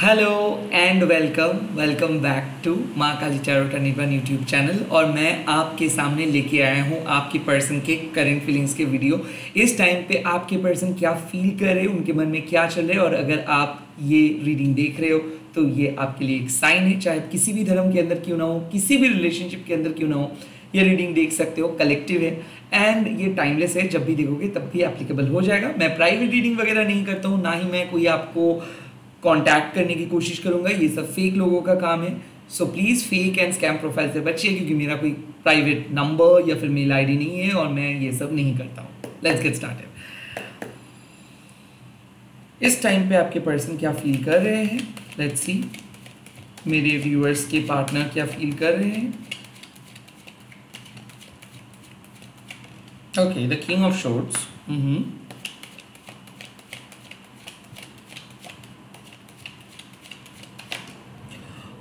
Hello and welcome welcome back to Maa Kali चारोटा निर्वाण YouTube channel और मैं आपके सामने लेके आया हूँ आपकी पर्सन के करंट फीलिंग्स के वीडियो इस टाइम पे आपके पर्सन क्या फील कर रहे उनके मन में क्या चल रहा है? और अगर आप ये रीडिंग देख रहे हो तो ये आपके लिए एक साइन है। चाहे किसी भी धर्म के अंदर क्यों ना हो, किसी भी रिलेशनशिप के अंदर क्यों ना हो, ये रीडिंग देख सकते हो कलेक्टिव है। एंड ये टाइमलेस है, जब भी देखोगे तब भी एप्लीकेबल हो जाएगा। मैं प्राइवेट रीडिंग वगैरह नहीं करता हूँ, ना ही मैं कोई आपको कांटेक्ट करने की कोशिश करूँगा, ये सब फेक लोगों का काम है। So please fake and scam profile से बचिए क्योंकि मेरा कोई प्राइवेट नंबर या फिर मेल आईडी नहीं है और मैं ये सब नहीं करता हूँ। लेट्स गेट स्टार्टेड इस टाइम पे आपके पर्सन क्या फील कर रहे हैं? लेट्स सी मेरे व्यूअर्स के पार्टनर क्या फील कर रहे हैं? Okay the king of swords hmm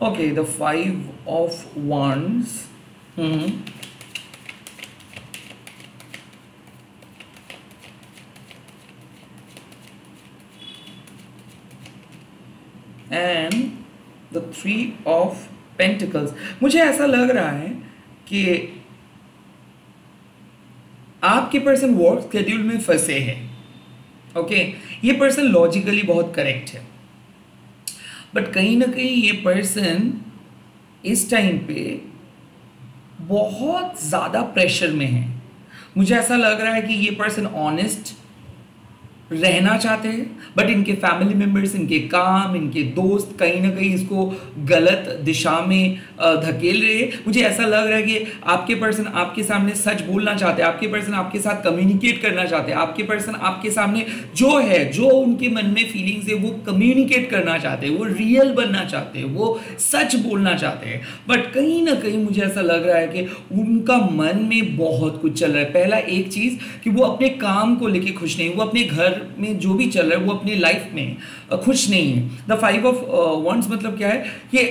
okay, the five of wands. Mm hmm and the three of pentacles मुझे ऐसा लग रहा है कि आपके पर्सन वर्क स्केड्यूल में फंसे हैं। Okay okay? ये पर्सन लॉजिकली बहुत करेक्ट है। बट कहीं ना कहीं ये पर्सन इस टाइम पे बहुत ज़्यादा प्रेशर में है। मुझे ऐसा लग रहा है कि ये पर्सन ऑनेस्ट रहना चाहते हैं बट इनके फैमिली मेंबर्स इनके काम, इनके दोस्त कहीं ना कहीं इसको गलत दिशा में धकेल रहे हैं। मुझे ऐसा लग रहा है कि आपके पर्सन आपके सामने सच बोलना चाहते हैं, आपके पर्सन आपके साथ कम्युनिकेट करना चाहते हैं, आपके पर्सन आपके सामने जो है, जो उनके मन में फीलिंग्स है, वो कम्युनिकेट करना चाहते हैं, वो रियल बनना चाहते हैं, वो सच बोलना चाहते हैं। बट कहीं ना कहीं मुझे ऐसा लग रहा है कि उनका मन में बहुत कुछ चल रहा है। पहला एक चीज़ कि वो अपने काम को लेके खुश नहीं, वो अपने घर में जो भी चल रहा है, वो अपनी लाइफ में खुश नहीं है। द फाइव ऑफ़ वॉन्ट्स मतलब क्या है कि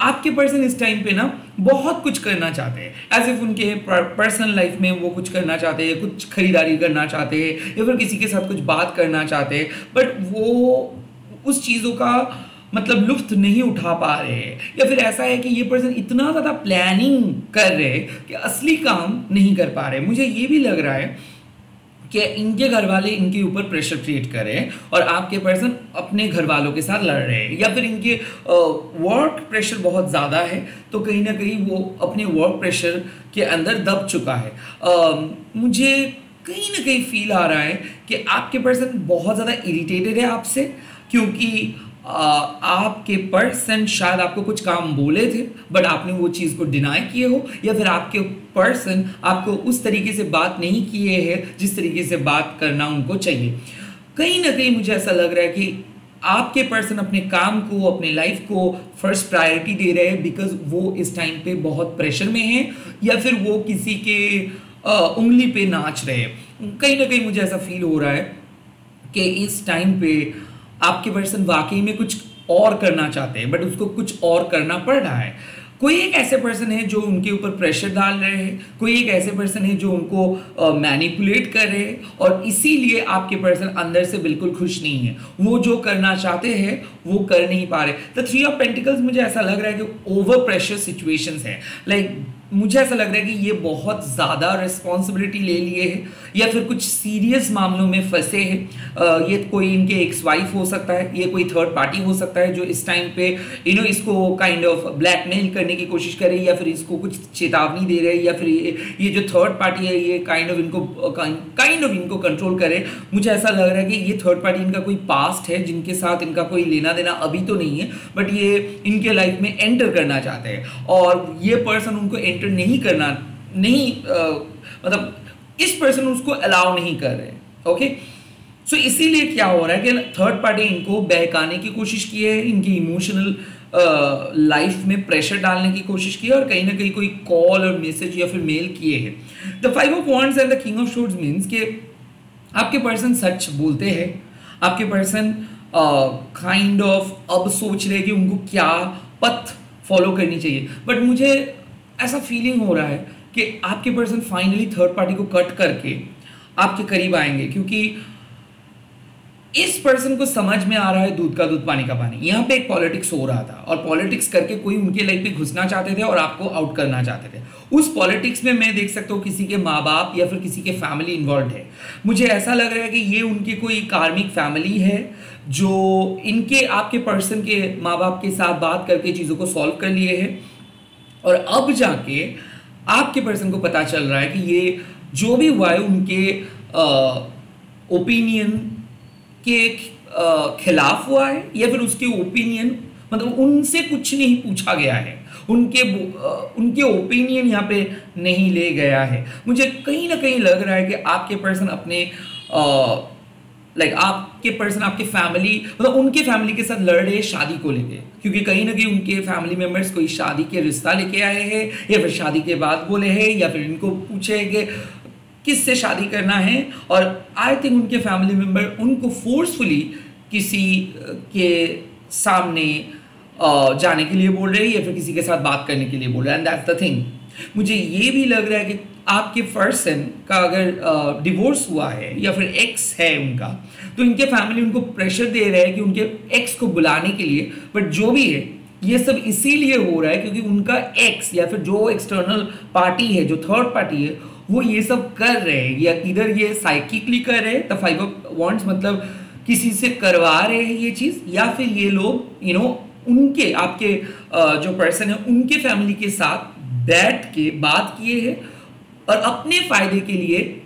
आपके पर्सन इस टाइम पे ना बहुत कुछ करना चाहते हैं। एज इफ़ उनके पर्सनल लाइफ में वो कुछ करना चाहते हैं, कुछ खरीदारी करना चाहते हैं, या फिर किसी के साथ कुछ बात करना चाहते हैं बट वो उस चीज़ों का मतलब लुफ्त नहीं उठा पा रहे या फिर ऐसा है कि ये पर्सन इतना ज़्यादा प्लानिंग कर रहे कि असली काम नहीं कर पा रहे मुझे ये भी लग रहा है कि इनके घर वाले इनके ऊपर प्रेशर क्रिएट कर और आपके पर्सन अपने घर वालों के साथ लड़ रहे हैं। या फिर इनके वर्क प्रेशर बहुत ज़्यादा है तो कहीं ना कहीं वो अपने वर्क प्रेशर के अंदर दब चुका है। आ, मुझे कहीं ना कहीं फील आ रहा है कि आपके पर्सन बहुत ज़्यादा इरिटेटेड है आपसे क्योंकि आपके पर्सन शायद आपको कुछ काम बोले थे बट आपने वो चीज़ को डिनाई किए हो, या फिर आपके पर्सन आपको उस तरीके से बात नहीं किए हैं जिस तरीके से बात करना उनको चाहिए। कहीं ना कहीं मुझे ऐसा लग रहा है कि आपके पर्सन अपने काम को, अपने लाइफ को फ़र्स्ट प्रायोरिटी दे रहे हैं बिकॉज़ वो इस टाइम पे बहुत प्रेशर में है, या फिर वो किसी के उंगली पे नाच रहे हैं। कहीं ना कहीं मुझे ऐसा फील हो रहा है कि इस टाइम पे आपके पर्सन वाकई में कुछ और करना चाहते हैं बट उसको कुछ और करना पड़ रहा है। कोई एक ऐसे पर्सन है जो उनके ऊपर प्रेशर डाल रहे हैं कोई एक ऐसे पर्सन है जो उनको मैनिपुलेट uh, कर रहे हैं और इसीलिए आपके पर्सन अंदर से बिल्कुल खुश नहीं है। वो जो करना चाहते हैं वो कर नहीं पा रहे। द थ्री ऑफ़ पेंटिकल्स मुझे ऐसा लग रहा है कि ओवर प्रेशर सिचुएशंस है। लाइक like, मुझे ऐसा लग रहा है कि ये बहुत ज़्यादा रिस्पॉन्सिबिलिटी ले लिए है, या फिर कुछ सीरियस मामलों में फंसे हैं। ये कोई इनके एक्स वाइफ हो सकता है, ये कोई थर्ड पार्टी हो सकता है जो इस टाइम पे यू नो इसको काइंड ऑफ़ ब्लैकमेल करने की कोशिश कर, या फिर इसको कुछ चेतावनी दे रहे, या फिर ये ये जो थर्ड पार्टी है, ये काइंड ऑफ़ इनको काइंड ऑफ़ इनको कंट्रोल करे। मुझे ऐसा लग रहा है कि ये थर्ड पार्टी इनका कोई पास्ट है, जिनके साथ इनका कोई लेना देना अभी तो नहीं है बट ये इनके लाइफ में एंटर करना चाहते हैं। और ये पर्सन उनको एंटर एंटर नहीं करना नहीं आ, मतलब इस पर्सन उसको अलाउ नहीं कर रहे ओके सो so, इसीलिए क्या हो रहा है कि थर्ड पार्टी इनको बहकाने की कोशिश की है इनकी इमोशनल लाइफ में प्रेशर डालने की कोशिश की है और कहीं ना कहीं कोई कॉल और मैसेज या फिर मेल किए हैं। The five of wands and the king of swords means के आपके पर्सन सच बोलते हैं आपके पर्सन काइंड ऑफ़ अब सोच रहे कि उनको क्या पथ फॉलो करनी चाहिए। बट मुझे ऐसा फीलिंग हो रहा है कि आपके पर्सन फाइनली थर्ड पार्टी को कट करके आपके करीब आएँगे, क्योंकि इस पर्सन को समझ में आ रहा है दूध का, दूध पानी का पानी। यहाँ पे एक पॉलिटिक्स हो रहा था और पॉलिटिक्स करके कोई उनके लाइफ में घुसना चाहते थे और आपको आउट करना चाहते थे। उस पॉलिटिक्स में मैं देख सकता हूँ किसी के माँ बाप या फिर किसी के फैमिली इन्वॉल्व है। मुझे ऐसा लग रहा है कि ये उनकी कोई कार्मिक फैमिली है जो इनके, आपके पर्सन के माँ बाप के साथ बात करके चीज़ों को सॉल्व कर लिए है। और अब जाके आपके पर्सन को पता चल रहा है कि ये जो भी हुआ है, उनके ओपिनियन के खिलाफ हुआ है या फिर उसके ओपिनियन मतलब उनसे कुछ नहीं पूछा गया है। उनके उनके ओपिनियन यहाँ पे नहीं ले गया है। मुझे कहीं ना कहीं लग रहा है कि आपके पर्सन अपने लाइक like, आपके पर्सन आपके फैमिली मतलब उनके फैमिली के साथ लड़ रहे हैं शादी को लेके। क्योंकि कहीं ना कहीं उनके फैमिली मेंबर्स कोई शादी के रिश्ता लेके आए हैं, या फिर शादी के बाद बोले हैं, या फिर इनको पूछे कि किससे शादी करना है। और आई थिंक उनके फैमिली मेंबर उनको फोर्सफुली किसी के सामने जाने के लिए बोल रहे हैं, या फिर किसी के साथ बात करने के लिए बोल रहे हैं। एंड दैट्स द थिंग मुझे ये भी लग रहा है कि आपके पर्सन का अगर डिवोर्स हुआ है या फिर एक्स है उनका तो इनके फैमिली उनको प्रेशर दे रहे हैं कि उनके एक्स को बुलाने के लिए। बट जो भी है, ये सब इसीलिए हो रहा है क्योंकि उनका एक्स या फिर जो एक्सटर्नल पार्टी है, जो थर्ड पार्टी है, वो ये सब कर रहे हैं या इधर ये साइकिकली कर रहे हैं द फाइव वॉन्ट्स मतलब किसी से करवा रहे हैं ये चीज़, या फिर ये लोग यू नो उनके, आपके जो पर्सन है, उनके फैमिली के साथ बैठ के बात किए हैं। और अपने फ़ायदे के लिए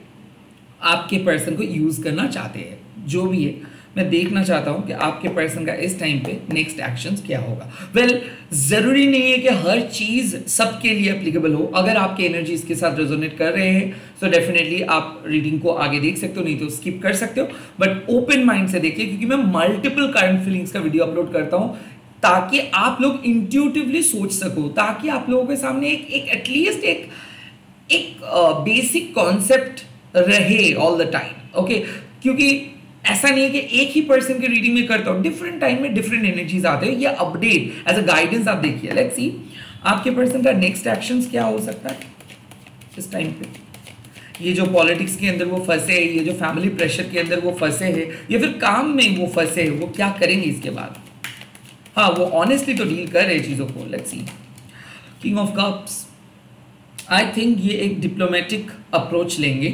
आपके पर्सन को यूज़ करना चाहते हैं जो भी है। मैं देखना चाहता हूँ कि आपके पर्सन का इस टाइम पे नेक्स्ट एक्शन क्या होगा। वेल well, ज़रूरी नहीं है कि हर चीज़ सबके लिए एप्लीकेबल हो। अगर आपके एनर्जी इसके साथ रेजोनेट कर रहे हैं तो डेफिनेटली आप रीडिंग को आगे देख सकते हो नहीं तो स्किप कर सकते हो। बट ओपन माइंड से देखिए क्योंकि मैं मल्टीपल करंट फीलिंग्स का वीडियो अपलोड करता हूँ ताकि आप लोग इंट्यूटिवली सोच सको ताकि आप लोगों के सामने एक एक एटलीस्ट एक एक बेसिक uh, कॉन्सेप्ट रहे ऑल द टाइम ओके क्योंकि ऐसा नहीं है कि एक ही पर्सन की रीडिंग में करता हूँ। डिफरेंट टाइम में डिफरेंट एनर्जीज आते हैं। या अपडेट एज अ गाइडेंस आप देखिए। लेट्स सी आपके पर्सन का नेक्स्ट एक्शन क्या हो सकता है? इस टाइम पे। ये जो पॉलिटिक्स के अंदर वो फंसे है ये जो फैमिली प्रेशर के अंदर वो फंसे है या फिर काम में वो फंसे है वो क्या करेंगे इसके बाद? हाँ वो ऑनेस्टली तो डील कर रहे चीज़ों को। Let's see king of cups I think ये एक डिप्लोमेटिक अप्रोच लेंगे।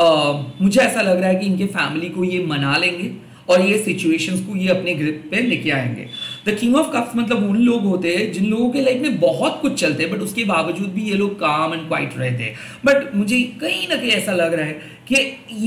uh, मुझे ऐसा लग रहा है कि इनके फैमिली को ये मना लेंगे और ये सिचुएशंस को ये अपने ग्रिप पे लेके आएँगे। द किंग ऑफ़ कप्स मतलब उन लोग होते हैं जिन लोगों के लाइफ में बहुत कुछ चलते हैं बट उसके बावजूद भी ये लोग काम एंड क्वाइट रहते हैं। बट मुझे कहीं ना कहीं ऐसा लग रहा है कि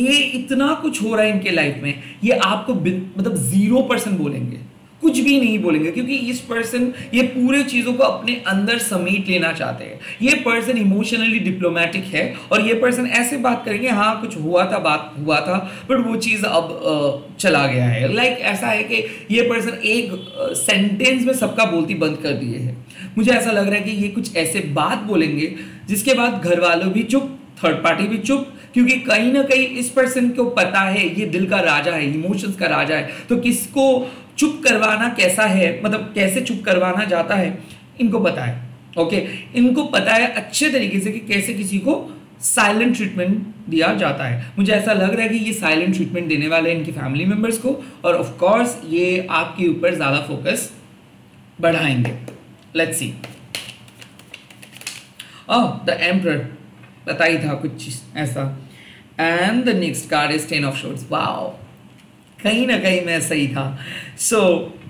ये इतना कुछ हो रहा है इनके लाइफ में ये आपको मतलब ज़ीरो परसेंट बोलेंगे। कुछ भी नहीं बोलेंगे क्योंकि इस पर्सन ये पूरे चीज़ों को अपने अंदर समेट लेना चाहते हैं। ये पर्सन इमोशनली डिप्लोमेटिक है और ये पर्सन ऐसे बात करेंगे हाँ कुछ हुआ था बात हुआ था बट वो चीज़ अब चला गया है। लाइक like, ऐसा है कि ये पर्सन एक सेंटेंस में सबका बोलती बंद कर दिए है। मुझे ऐसा लग रहा है कि ये कुछ ऐसे बात बोलेंगे जिसके बाद घर वालों भी चुप थर्ड पार्टी भी चुप क्योंकि कहीं ना कहीं इस पर्सन को पता है ये दिल का राजा है इमोशंस का राजा है तो किसको चुप करवाना कैसा है? मतलब कैसे चुप करवाना जाता है? इनको पता है ओके इनको पता है अच्छे तरीके से कि कैसे किसी को साइलेंट ट्रीटमेंट दिया जाता है। मुझे ऐसा लग रहा है कि ये साइलेंट ट्रीटमेंट देने वाले हैं इनकी फैमिली मेंबर्स को और ऑफ़ कोर्स ये आपके ऊपर ज़्यादा फोकस बढ़ाएँगे। Let's see oh the emperor पता ही था कुछ ऐसा। And the next card is ten of swords wow कहीं ना कहीं मैं सही था। सो so,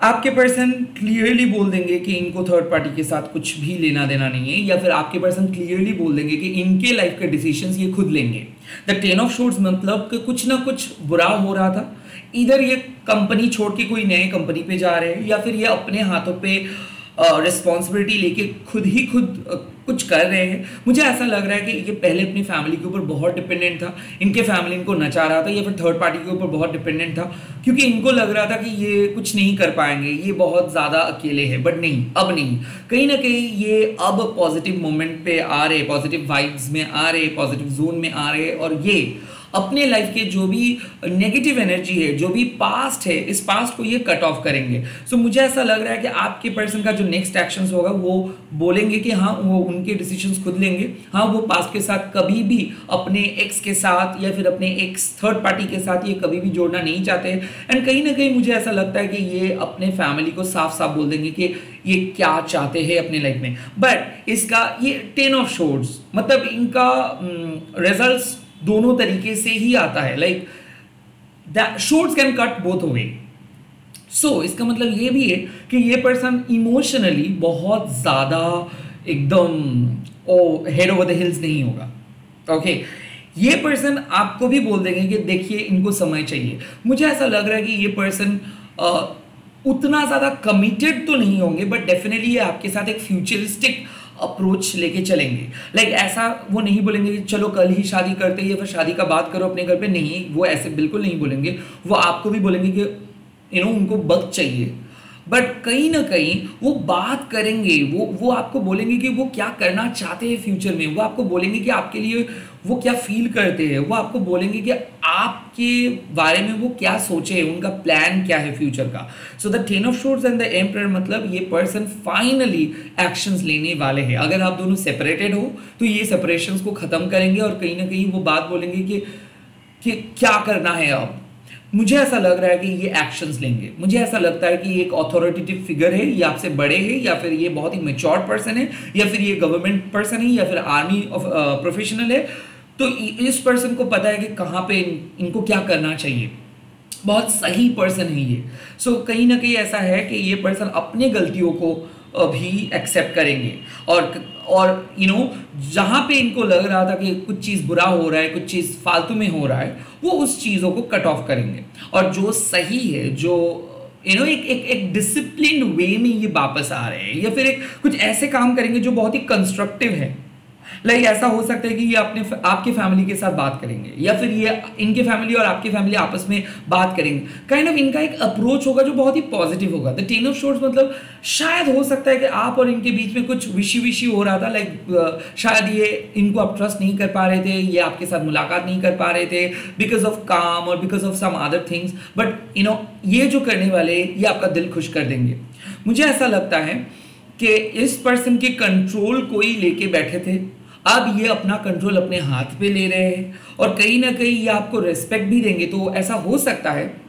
आपके पर्सन क्लियरली बोल देंगे कि इनको थर्ड पार्टी के साथ कुछ भी लेना देना नहीं है या फिर आपके पर्सन क्लियरली बोल देंगे कि इनके लाइफ के डिसीज़न ये खुद लेंगे। द टेन ऑफ़ शोर्ट्स मतलब कि कुछ ना कुछ बुरा हो रहा था। इधर ये कंपनी छोड़ के कोई नए कंपनी पे जा रहे हैं या फिर ये अपने हाथों पे रिस्पॉन्सिबिलिटी लेके खुद ही खुद कुछ कर रहे हैं। मुझे ऐसा लग रहा है कि ये पहले अपनी फैमिली के ऊपर बहुत डिपेंडेंट था। इनके फैमिली इनको नचा रहा था, या फिर थर्ड पार्टी के ऊपर बहुत डिपेंडेंट था। क्योंकि इनको लग रहा था कि ये कुछ नहीं कर पाएँगे। ये बहुत ज़्यादा अकेले हैं। बट नहीं, अब नहीं। कहीं ना कहीं ये अब पॉजिटिव मोमेंट पे आ रहे पॉजिटिव वाइब्स में आ रहे पॉजिटिव जोन में आ रहे, और ये अपने लाइफ के जो भी नेगेटिव एनर्जी है जो भी पास्ट है इस पास्ट को ये कट ऑफ़ करेंगे। सो so, मुझे ऐसा लग रहा है कि आपके पर्सन का जो नेक्स्ट एक्शन होगा वो बोलेंगे कि हाँ वो उनके डिसीज़न खुद लेंगे। हाँ वो पास्ट के साथ कभी भी अपने एक्स के साथ या फिर अपने एक्स थर्ड पार्टी के साथ ये कभी भी जोड़ना नहीं चाहते। एंड कहीं ना कहीं मुझे ऐसा लगता है कि ये अपने फैमिली को साफ़ साफ़ बोल देंगे कि ये क्या चाहते हैं अपने लाइफ में। बट इसका ये टेन ऑफ़ शोर्स मतलब इनका रिजल्ट्स mm, दोनों तरीके से ही आता है like swords can cut both way so इसका मतलब ये भी है कि ये पर्सन इमोशनली बहुत ज़्यादा एकदम, ओ हेड ओवर द हिल्स नहीं होगा ओके okay? ये पर्सन आपको भी बोल देंगे कि देखिए, इनको समय चाहिए मुझे ऐसा लग रहा है कि ये पर्सन उतना ज़्यादा कमिटेड तो नहीं होंगे बट डेफिनेटली ये आपके साथ एक फ्यूचरिस्टिक अप्रोच लेके चलेंगे। लाइक like, ऐसा वो नहीं बोलेंगे कि चलो कल ही शादी करते हैं या फिर शादी का बात करो अपने घर पे नहीं वो ऐसे बिल्कुल नहीं बोलेंगे। वो आपको भी बोलेंगे कि यू नो उनको वक्त चाहिए। बट कहीं ना कहीं वो बात करेंगे वो वो आपको बोलेंगे कि वो क्या करना चाहते हैं फ्यूचर में। वो आपको बोलेंगे कि आपके लिए वो क्या फील करते हैं? वो आपको बोलेंगे कि आपके बारे में वो क्या सोचे उनका प्लान क्या है फ्यूचर का? So the ten of swords and the emperor मतलब ये पर्सन फाइनली एक्शंस लेने वाले हैं। अगर आप दोनों सेपरेटेड हो तो ये सेपरेशंस को ख़त्म करेंगे और कहीं ना कहीं वो बात बोलेंगे कि कि क्या करना है अब? मुझे ऐसा लग रहा है कि ये एक्शंस लेंगे। मुझे ऐसा लगता है कि ये एक अथॉरिटेटिव फिगर है, ये आपसे बड़े हैं, या फिर ये बहुत ही मेच्योर पर्सन है, या फिर ये गवर्नमेंट पर्सन है, या फिर आर्मी ऑफ़ प्रोफेशनल है। तो इस पर्सन को पता है कि कहाँ पे इन, इनको क्या करना चाहिए। बहुत सही पर्सन है ये। सो so, कहीं ना कहीं ऐसा है कि ये पर्सन अपने गलतियों को भी एक्सेप्ट करेंगे। और और यू नो जहाँ पे इनको लग रहा था कि कुछ चीज़ बुरा हो रहा है कुछ चीज़ फालतू में हो रहा है वो उस चीज़ों को कट ऑफ़ करेंगे। और जो सही है जो यू नो एक एक एक डिसिप्लिन वे में ये वापस आ रहे हैं या फिर एक कुछ ऐसे काम करेंगे जो बहुत ही कंस्ट्रक्टिव है। लाइक ऐसा हो सकता है कि ये अपने आपके फैमिली के साथ बात करेंगे, या फिर ये इनके फैमिली और आपकी फैमिली आपस में बात करेंगे। काइंड ऑफ़ इनका एक अप्रोच होगा जो बहुत ही पॉजिटिव होगा। द टेन ऑफ़ शोर्स मतलब शायद हो सकता है कि आप और इनके बीच में कुछ विशी विशी हो रहा था लाइक शायद ये इनको आप ट्रस्ट नहीं कर पा रहे थे, ये आपके साथ मुलाकात नहीं कर पा रहे थे बिकॉज़ ऑफ़ काम और because of some other things but you know ये जो करने वाले, ये आपका दिल खुश कर देंगे। मुझे ऐसा लगता है कि इस पर्सन के कंट्रोल कोई लेके बैठे थे। अब ये अपना कंट्रोल अपने हाथ पे ले रहे हैं और कहीं ना कहीं ये आपको रेस्पेक्ट भी देंगे। तो ऐसा हो सकता है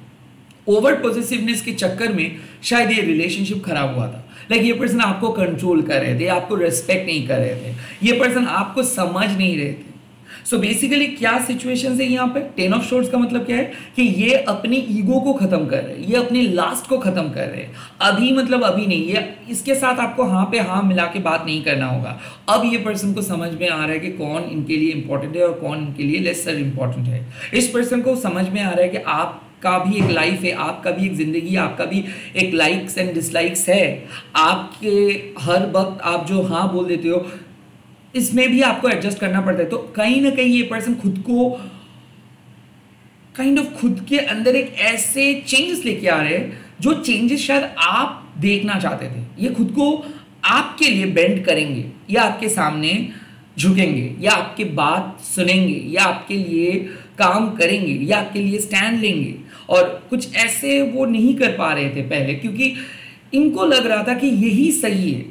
ओवर पॉजिटिवनेस के चक्कर में शायद ये रिलेशनशिप खराब हुआ था। लाइक like, ये पर्सन आपको कंट्रोल कर रहे थे, आपको रेस्पेक्ट नहीं कर रहे थे। ये पर्सन आपको समझ नहीं रहे थे। सो so बेसिकली क्या सिचुएशन है यहाँ पे? टेन ऑफ़ शोर्ट्स का मतलब क्या है? कि ये अपनी ईगो को खत्म कर रहे हैं। ये अपने लास्ट को खत्म कर रहे हैं। अभी मतलब अभी नहीं। ये इसके साथ आपको हाँ पे हाँ मिला के बात नहीं करना होगा। अब ये पर्सन को समझ में आ रहा है कि कौन इनके लिए इंपॉर्टेंट है और कौन इनके लिए लेस सर इंपॉर्टेंट है। इस पर्सन को समझ में आ रहा है कि आप का भी एक लाइफ है, आपका भी एक ज़िंदगी आपका भी एक लाइक्स एंड डिसलाइक्स है। आपके हर वक्त आप जो हाँ बोल देते हो इसमें भी आपको एडजस्ट करना पड़ता है। तो कहीं ना कहीं ये पर्सन खुद को काइंड kind ऑफ़ of खुद के अंदर एक ऐसे चेंजेस लेके आ रहे हैं, जो चेंजेस शायद आप देखना चाहते थे। ये खुद को आपके लिए बेंड करेंगे, या आपके सामने झुकेंगे, या आपके बात सुनेंगे, या आपके लिए काम करेंगे, या आपके लिए स्टैंड लेंगे। और कुछ ऐसे वो नहीं कर पा रहे थे पहले, क्योंकि इनको लग रहा था कि यही सही है।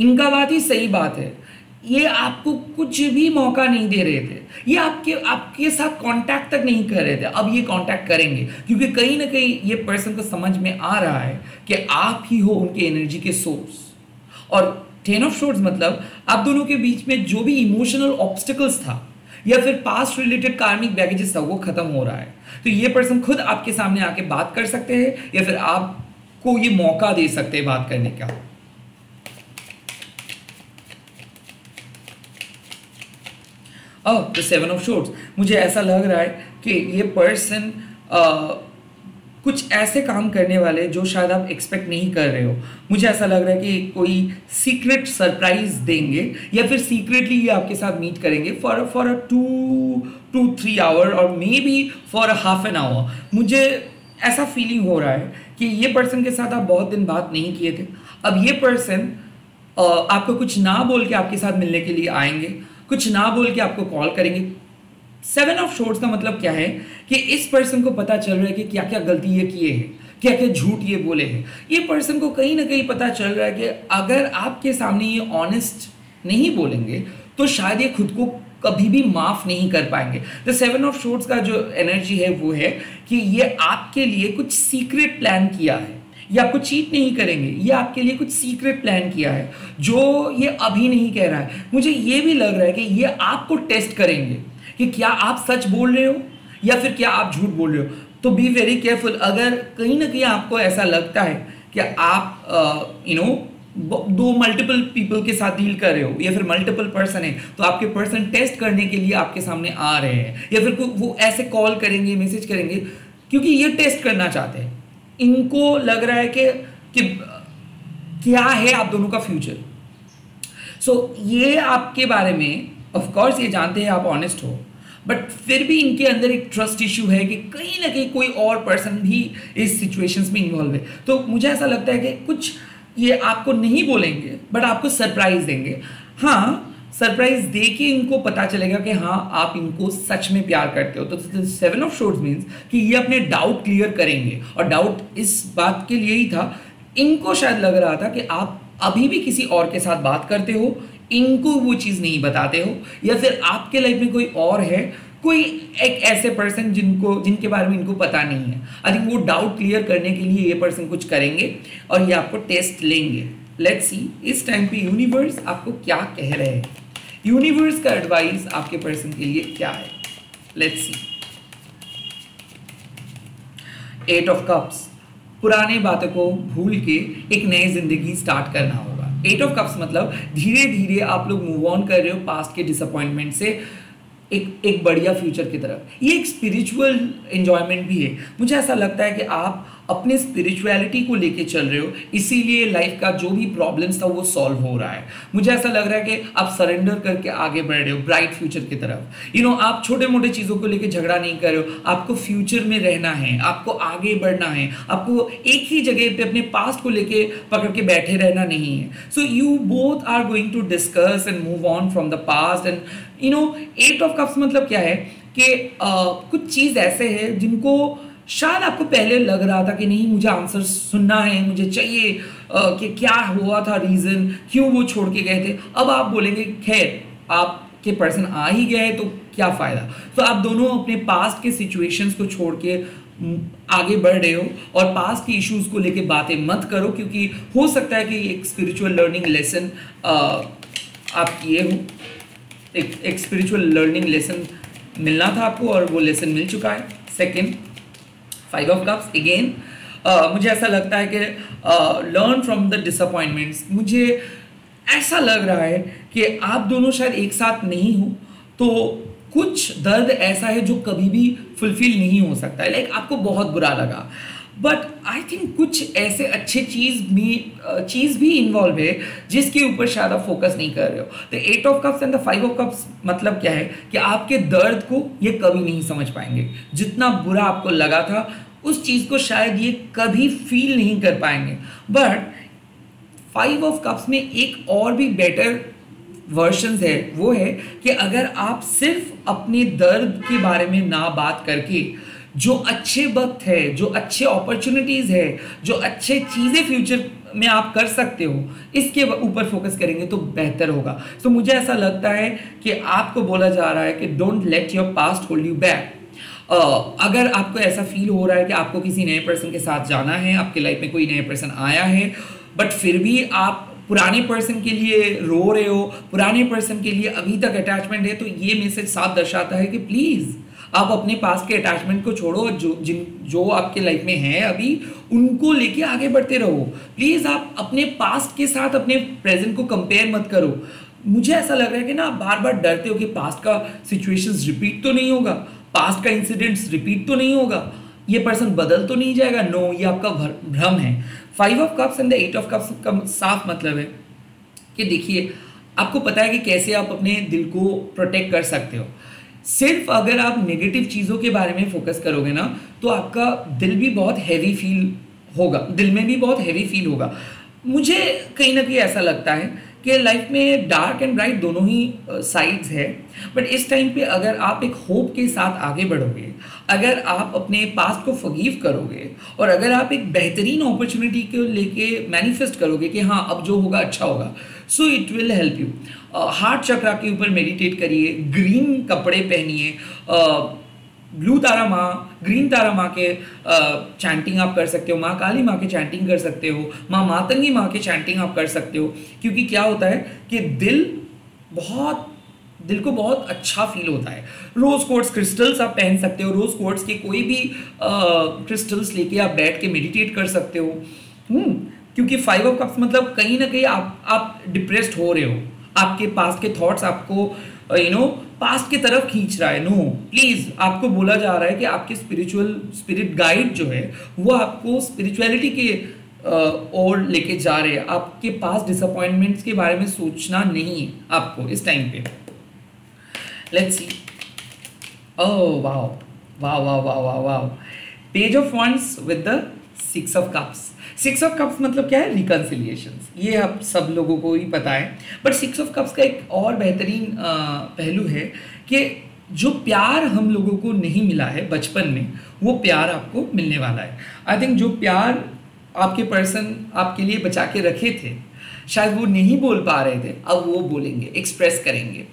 इनका बात ही सही बात है। ये आपको कुछ भी मौका नहीं दे रहे थे। ये आपके आपके साथ कांटेक्ट तक नहीं कर रहे थे। अब ये कांटेक्ट करेंगे। क्योंकि कहीं ना कहीं ये पर्सन को समझ में आ रहा है कि आप ही हो उनके एनर्जी के सोर्स और टेन ऑफ़ शोर्स मतलब आप दोनों के बीच में जो भी इमोशनल ऑब्स्टिकल्स था, या फिर पास्ट रिलेटेड कार्मिक बैगेजेस था, वो खत्म हो रहा है। तो ये पर्सन खुद आपके सामने आके बात कर सकते हैं, या फिर आपको ये मौका दे सकते हैं बात करने का। द सेवन ऑफ़ शोर्ट्स मुझे ऐसा लग रहा है कि ये पर्सन uh, कुछ ऐसे काम करने वाले जो शायद आप एक्सपेक्ट नहीं कर रहे हो। मुझे ऐसा लग रहा है कि कोई सीक्रेट सरप्राइज़ देंगे या फिर सीक्रेटली ये आपके साथ मीट करेंगे for for a two two three hour और maybe for a half an hour मुझे ऐसा फीलिंग हो रहा है कि ये पर्सन के साथ आप बहुत दिन बात नहीं किए थे। अब ये पर्सन आपको कुछ ना बोल के आपके साथ मिलने के लिए आएँगे। कुछ ना बोल के आपको कॉल करेंगे। सेवन ऑफ़ शोर्ट्स का मतलब क्या है कि इस पर्सन को पता चल रहा है कि क्या क्या गलती ये किए हैं क्या क्या झूठ ये बोले हैं। ये पर्सन को कहीं ना कहीं पता चल रहा है कि अगर आपके सामने ये ऑनेस्ट नहीं बोलेंगे तो शायद ये खुद को कभी भी माफ़ नहीं कर पाएँगे। द सेवन ऑफ़ शोर्ट्स का जो एनर्जी है वो है कि ये आपके लिए कुछ सीक्रेट प्लान किया है। ये आपको चीट नहीं करेंगे। ये आपके लिए कुछ सीक्रेट प्लान किया है, जो ये अभी नहीं कह रहा है। मुझे ये भी लग रहा है कि ये आपको टेस्ट करेंगे कि क्या आप सच बोल रहे हो या फिर क्या आप झूठ बोल रहे हो। तो बी वेरी केयरफुल अगर कहीं ना कहीं आपको ऐसा लगता है कि आप यू नो दो मल्टीपल पीपल के साथ डील कर रहे हो, या फिर मल्टीपल पर्सन है तो आपके पर्सन टेस्ट करने के लिए आपके सामने आ रहे हैं। या फिर वो ऐसे कॉल करेंगे मैसेज करेंगे, क्योंकि ये टेस्ट करना चाहते हैं। इनको लग रहा है कि, कि क्या है आप दोनों का फ्यूचर? सो so, ये आपके बारे में ऑफ़ कोर्स ये जानते हैं आप ऑनेस्ट हो बट फिर भी इनके अंदर एक ट्रस्ट इशू है कि कहीं ना कहीं कोई और पर्सन भी इस सिचुएशंस में इन्वॉल्व है। तो मुझे ऐसा लगता है कि कुछ ये आपको नहीं बोलेंगे बट आपको सरप्राइज़ देंगे। हाँ सरप्राइज़ दे के इनको पता चलेगा कि हाँ आप इनको सच में प्यार करते हो। तो सेवन ऑफ़ शोर्स मीन्स कि ये अपने डाउट क्लियर करेंगे। और डाउट इस बात के लिए ही था, इनको शायद लग रहा था कि आप अभी भी किसी और के साथ बात करते हो, इनको वो चीज़ नहीं बताते हो, या फिर आपके लाइफ में कोई और है, कोई एक ऐसे पर्सन जिनको, जिनके बारे में इनको पता नहीं है। आई थिंक वो डाउट क्लियर करने के लिए ये पर्सन कुछ करेंगे और ये आपको टेस्ट लेंगे। लेट्स सी इस टाइम पे यूनिवर्स आपको क्या कह रहे हैं। यूनिवर्स का एडवाइस आपके पर्सन के लिए क्या है? Let's see eight of cups पुराने बातों को भूल के एक नई ज़िंदगी स्टार्ट करना होगा। एट ऑफ़ कप्स मतलब धीरे धीरे आप लोग मूव ऑन कर रहे हो पास्ट के डिसअपॉइंटमेंट से एक एक बढ़िया फ्यूचर की तरफ़। ये एक स्पिरिचुअल एंजॉयमेंट भी है। मुझे ऐसा लगता है कि आप अपने स्पिरिचुअलिटी को लेके चल रहे हो इसीलिए लाइफ का जो भी प्रॉब्लम्स था वो सॉल्व हो रहा है। मुझे ऐसा लग रहा है कि आप सरेंडर करके आगे बढ़ रहे हो ब्राइट फ्यूचर की तरफ़। यू नो आप छोटे मोटे चीज़ों को लेके झगड़ा नहीं कर रहे हो आपको फ्यूचर में रहना है आपको आगे बढ़ना है आपको एक ही जगह पे अपने पास्ट को लेके पकड़ के बैठे रहना नहीं है। So you both are going to discuss and move on from the past and you know eight of cups मतलब क्या है कि uh, कुछ चीज़ ऐसे है जिनको शायद आपको पहले लग रहा था कि नहीं मुझे आंसर सुनना है मुझे चाहिए आ, कि क्या हुआ था रीज़न क्यों वो छोड़ के गए थे? अब आप बोलेंगे खैर आपके पर्सन आ ही गए तो क्या फ़ायदा? तो आप दोनों अपने पास्ट के सिचुएशंस को छोड़ के आगे बढ़ रहे हो और पास्ट की इश्यूज़ को लेके बातें मत करो क्योंकि हो सकता है कि एक स्पिरिचुअल लर्निंग लेसन आप किए हो। एक एक स्पिरिचुअल लर्निंग लेसन मिलना था आपको और वो लेसन मिल चुका है। Second five of cups again मुझे ऐसा लगता है कि लर्न फ्रॉम द डिसअपॉइंटमेंट्स मुझे ऐसा लग रहा है कि आप दोनों शायद एक साथ नहीं हो तो कुछ दर्द ऐसा है जो कभी भी फुलफिल नहीं हो सकता है। लाइक आपको बहुत बुरा लगा। बट आई थिंक कुछ ऐसे अच्छे चीज़ भी चीज़ भी इन्वॉल्व है, जिसके ऊपर शायद आप फोकस नहीं कर रहे हो। तो eight of cups and the five of cups मतलब क्या है कि आपके दर्द को ये कभी नहीं समझ पाएँगे। जितना बुरा आपको लगा था, उस चीज़ को शायद ये कभी फील नहीं कर पाएँगे। बट फाइव ऑफ़ कप्स में एक और भी बेटर वर्शन है, वो है कि अगर आप सिर्फ़ अपने दर्द के बारे में ना बात करके जो अच्छे वक्त है जो अच्छे अपॉर्चुनिटीज़ है जो अच्छे चीज़ें फ्यूचर में आप कर सकते हो इसके ऊपर फोकस करेंगे तो बेहतर होगा। तो so, मुझे ऐसा लगता है कि आपको बोला जा रहा है कि don't let your past hold you back अगर आपको ऐसा फील हो रहा है कि आपको किसी नए पर्सन के साथ जाना है आपके लाइफ में कोई नए पर्सन आया है बट फिर भी आप पुराने पर्सन के लिए रो रहे हो पुराने पर्सन के लिए अभी तक अटैचमेंट है तो ये मैसेज साफ़ दर्शाता है कि प्लीज़ आप अपने पास के अटैचमेंट को छोड़ो और जो, जिन, जो आपके लाइफ में है अभी, उनको लेके आगे बढ़ते रहो। प्लीज़ आप अपने पास्ट के साथ अपने प्रेजेंट को कंपेयर मत करो। मुझे ऐसा लग रहा है कि ना, आप बार बार डरते हो कि पास्ट का सिचुएशंस रिपीट तो नहीं होगा पास्ट का इंसिडेंट्स रिपीट तो नहीं होगा। ये पर्सन बदल तो नहीं जाएगा। नो ये आपका भ्रम है। Five of cups and the eight of cups का साफ़ मतलब है कि देखिए, आपको पता है कि कैसे आप अपने दिल को प्रोटेक्ट कर सकते हो। सिर्फ़ अगर आप नेगेटिव चीज़ों के बारे में फोकस करोगे ना तो आपका दिल भी बहुत हैवी फील होगा। दिल में भी बहुत हैवी फील होगा। मुझे कहीं ना कहीं ऐसा लगता है कि लाइफ में डार्क एंड ब्राइट दोनों ही साइड्स है। बट इस टाइम पे अगर आप एक होप के साथ आगे बढ़ोगे, अगर आप अपने पास्ट को फगीव करोगे, और अगर आप एक बेहतरीन अपॉर्चुनिटी को लेके मैनिफेस्ट करोगे कि हाँ अब जो होगा अच्छा होगा so it will help you heart chakra के ऊपर मेडिटेट करिए ग्रीन कपड़े पहनिए ब्लू तारा माँ ग्रीन तारा माँ के चैंटिंग आप कर सकते हो, माँ काली माँ के चैंटिंग कर सकते हो, माँ मातंगी माँ के चैंटिंग आप कर सकते हो, क्योंकि क्या होता है कि दिल बहुत, दिल को बहुत अच्छा फील होता है। रोज कोट्स क्रिस्टल्स आप पहन सकते हो रोज कोट्स के कोई भी क्रिस्टल्स लेके आप बैठ के मेडिटेट कर सकते हो। हम्म क्योंकि फाइव ऑफ़ कप्स मतलब कहीं ना कहीं आप आप डिप्रेस्ड हो रहे हो। आपके पास के थॉट्स आपको यू नो पास्ट की तरफ़ खींच रहा है। नो प्लीज़ आपको बोला जा रहा है कि आपके स्पिरिचुअल स्पिरिट गाइड जो है, वो आपको स्पिरिचुअलिटी के और लेके जा रहे हैं। आपके पास डिसअपॉइंटमेंट्स के बारे में सोचना नहीं है आपको इस टाइम पे। Let's see wow wow wow wow wow page of wands with the six of cups six of cups मतलब क्या है? रिकन्सिलियशन ये आप सब लोगों को ही पता है. बट सिक्स ऑफ़ कप्स का एक और बेहतरीन पहलू है कि जो प्यार हम लोगों को नहीं मिला है बचपन में वो प्यार आपको मिलने वाला है. आई थिंक जो प्यार आपके पर्सन आपके लिए बचा के रखे थे शायद वो नहीं बोल पा रहे थे अब वो बोलेंगे एक्सप्रेस करेंगे.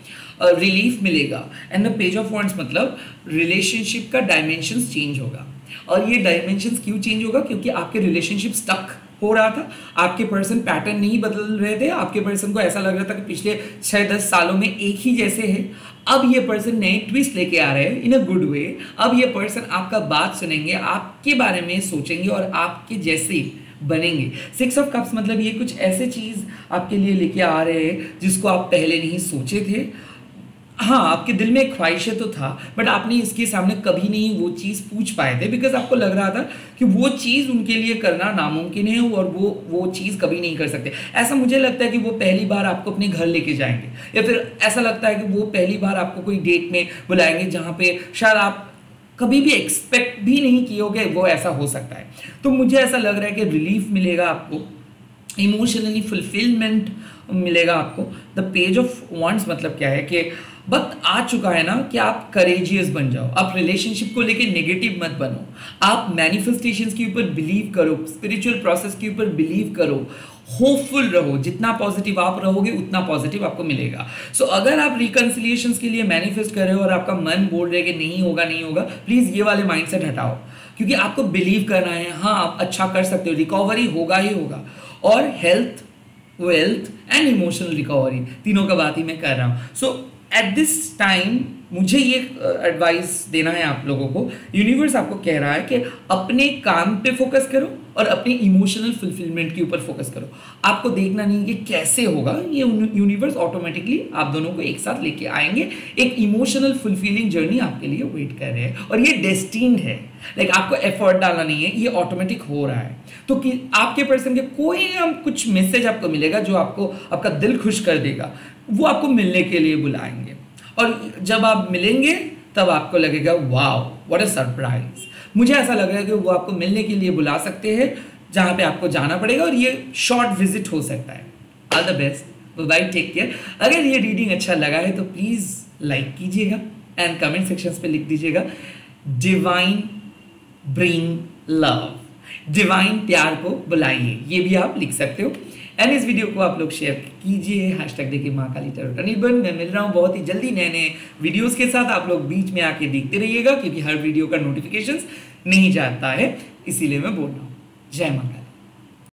रिलीफ uh, मिलेगा. And the page of wands मतलब रिलेशनशिप का डायमेंशन चेंज होगा. और ये डायमेंशन क्यों चेंज होगा? क्योंकि आपके रिलेशनशिप स्टक हो रहा था। आपके पर्सन पैटर्न नहीं बदल रहे थे। आपके पर्सन को ऐसा लग रहा था कि पिछले छः दस सालों में एक ही जैसे है। अब ये पर्सन नए ट्विस्ट लेके आ रहे हैं इन अ गुड वे अब ये पर्सन आपका बात सुनेंगे, आपके बारे में सोचेंगे और आपके जैसे बनेंगे। सिक्स ऑफ़ कप्स मतलब ये कुछ ऐसे चीज़ आपके लिए लेके आ रहे हैं जिसको आप पहले नहीं सोचे थे। हाँ आपके दिल में एक ख्वाहिशें तो था बट आपने इसके सामने कभी नहीं वो चीज़ पूछ पाए थे बिकॉज़ आपको लग रहा था कि वो चीज़ उनके लिए करना नामुमकिन है और वो वो चीज़ कभी नहीं कर सकते। ऐसा मुझे लगता है कि वो पहली बार आपको अपने घर लेके जाएँगे, या फिर ऐसा लगता है कि वो पहली बार आपको कोई डेट में बुलाएँगे जहाँ पे शायद आप कभी भी एक्सपेक्ट भी नहीं किए वो ऐसा हो सकता है। तो मुझे ऐसा लग रहा है कि रिलीफ मिलेगा आपको इमोशनली फुलफिलमेंट मिलेगा आपको। द पेज ऑफ़ वॉन्ट्स मतलब क्या है कि वक्त आ चुका है ना कि आप करेजियस बन जाओ। आप रिलेशनशिप को लेके नेगेटिव मत बनो। आप मैनिफेस्टेशंस के ऊपर बिलीव करो स्पिरिचुअल प्रोसेस के ऊपर बिलीव करो। होपफुल रहो। जितना पॉजिटिव आप रहोगे उतना पॉजिटिव आपको मिलेगा। सो so, अगर आप रिकन्सिलियेशन के लिए मैनिफेस्ट कर रहे हो और आपका मन बोल रहे कि नहीं होगा नहीं होगा प्लीज़ ये वाले माइंडसेट हटाओ। क्योंकि आपको बिलीव करना है। हाँ आप अच्छा कर सकते हो। रिकवरी होगा ही होगा। और health wealth and emotional recovery तीनों का बात ही मैं कर रहा हूँ। सो एट दिस टाइम मुझे ये एडवाइस देना है आप लोगों को। यूनिवर्स आपको कह रहा है कि अपने काम पे फोकस करो और अपने इमोशनल फुलफिलमेंट के ऊपर फोकस करो। आपको देखना नहीं कि कैसे होगा, ये यूनिवर्स ऑटोमेटिकली आप दोनों को एक साथ लेके आएँगे। एक इमोशनल फुलफिलिंग जर्नी आपके लिए वेट कर रहे हैं। और ये डेस्टिन्ड है। लाइक आपको एफर्ट डालना नहीं है, ये ऑटोमेटिक हो रहा है। तो कि आपके पर्सन के कोई हम कुछ मैसेज आपको मिलेगा जो आपको, आपका दिल खुश कर देगा। वो आपको मिलने के लिए बुलाएँगे। और जब आप मिलेंगे, तब आपको लगेगा, वाओ व्हाट अ सरप्राइज़ मुझे ऐसा लग रहा है कि वो आपको मिलने के लिए बुला सकते हैं, जहाँ पे आपको जाना पड़ेगा और ये शॉर्ट विज़िट हो सकता है। All the best bye take care अगर ये रीडिंग अच्छा लगा है तो प्लीज़ लाइक कीजिएगा एंड कमेंट सेक्शन पे लिख दीजिएगा। डिवाइन ब्रिंग लव डिवाइन प्यार को बुलाइए। ये भी आप लिख सकते हो। एंड इस वीडियो को आप लोग शेयर कीजिए हैश टैग देखिए माँ काली मैं मिल रहा हूँ बहुत ही जल्दी नए नए वीडियोस के साथ। आप लोग बीच में आके देखते रहिएगा, क्योंकि हर वीडियो का नोटिफिकेशन नहीं जाता है। इसीलिए मैं बोल रहा हूँ। जय माता